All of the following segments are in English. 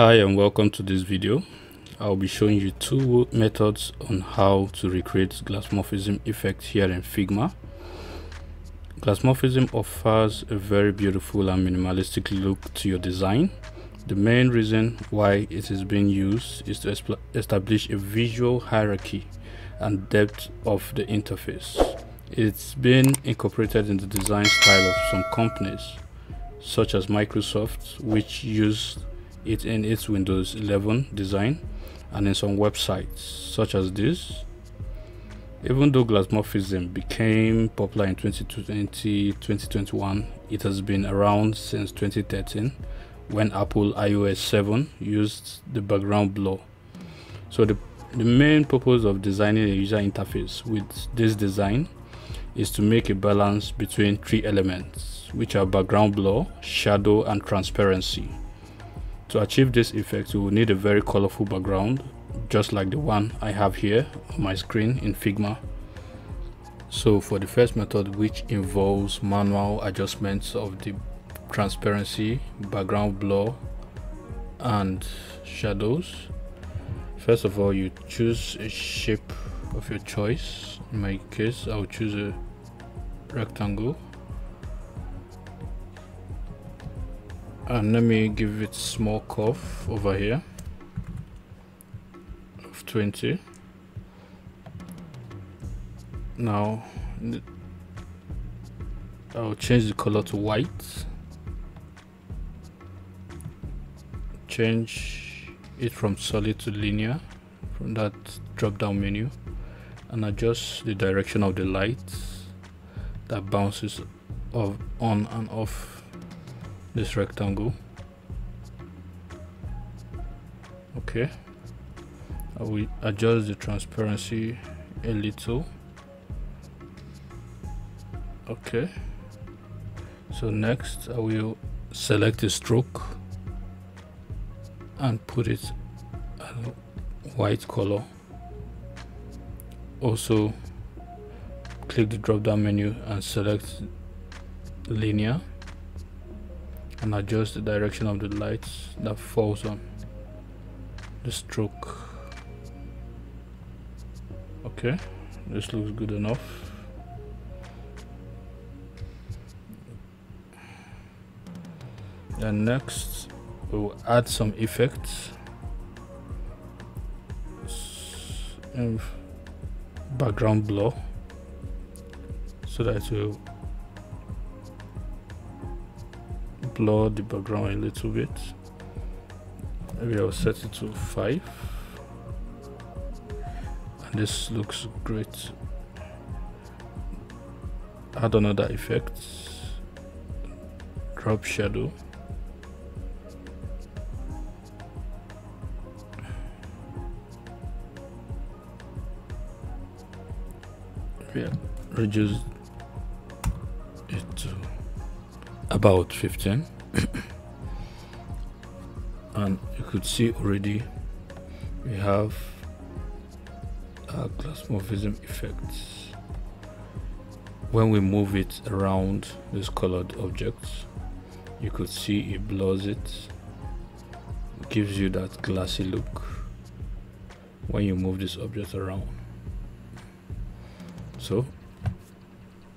Hi and welcome to this video. I'll be showing you two methods on how to recreate glass morphism effect here in Figma. Glass morphism offers a very beautiful and minimalistic look to your design. The main reason why it is being used is to establish a visual hierarchy and depth of the interface. It's been incorporated in the design style of some companies such as Microsoft which use it in its Windows 11 design and in some websites such as this. Even though glassmorphism became popular in 2020 2021, it has been around since 2013 when Apple iOS 7 used the background blur. So the, the main purpose of designing a user interface with this design is to make a balance between three elements which are background blur, shadow and transparency. To achieve this effect, you will need a very colorful background, just like the one I have here on my screen in Figma. So for the first method, which involves manual adjustments of the transparency, background blur, and shadows, first of all, you choose a shape of your choice. In my case, I'll choose a rectangle and let me give it small curve over here. Of 20 now I'll change the color to white. Change it from solid to linear from that drop down menu and adjust the direction of the light that bounces of on and off this rectangle. Okay. I will adjust the transparency a little. Okay. So next I will select a stroke and put it a white color. Also click the drop down menu and select linear and adjust the direction of the lights that falls on the stroke. Okay this looks good enough. And next we'll add some effects. In um, background blur. So that it will blur the background a little bit. Maybe I'll set it to 5 and this looks great. Add another effect. Drop shadow. Yeah reduce it to about 15 and you could see already we have uh, a glass morphism effects. When we move it around this colored objects you could see it blurs it gives you that glassy look when you move this object around. So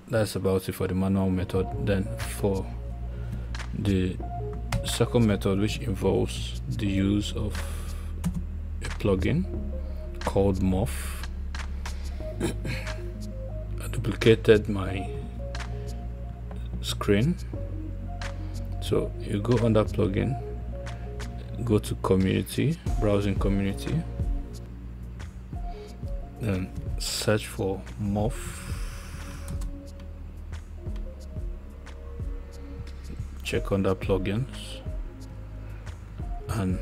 that's about it for the manual method. Then for the second method which involves the use of a plugin called Morph. I duplicated my screen. So you go under plugin go to community browsing community then search for Morph check under plugins and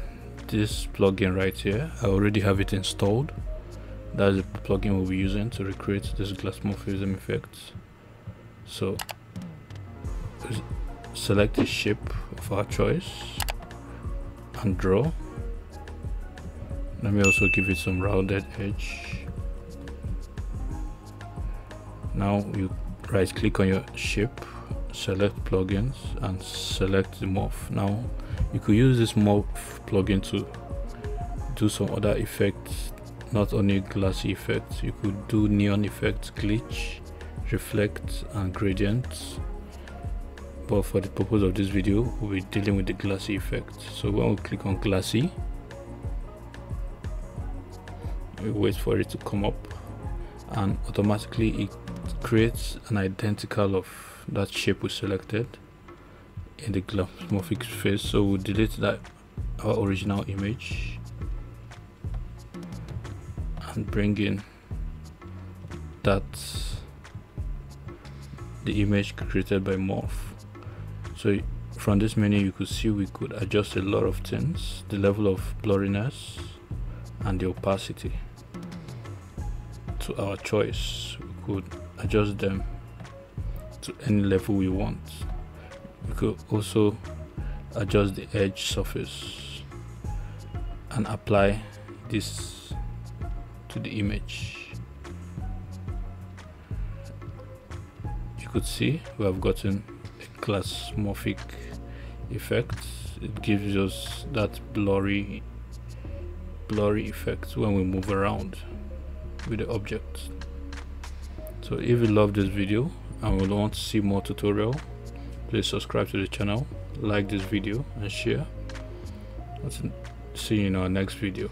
this plugin right here I already have it installed. That's the plugin we'll be using to recreate this glass morphism effect. So select a shape of our choice and draw. Let me also give it some rounded edge. Now you right click on your shape select plugins and select the morph. Now you could use this morph plugin to do some other effects not only glassy effects. You could do neon effects glitch reflect and gradients. But for the purpose of this video we'll be dealing with the glassy effect so when we click on glassy we wait for it to come up and automatically it creates an identical of that shape we selected in the glassmorphic face so we'll delete that our original image and bring in that the image created by morph. So from this menu you could see we could adjust a lot of things the level of blurriness and the opacity. To our choice we could adjust them to any level we want. We could also adjust the edge surface and apply this to the image. You could see we have gotten a glassmorphic effect. It gives us that blurry blurry effect when we move around with the object. So if you love this video and would want to see more tutorial. Please subscribe to the channel like this video and share. Let's see you in our next video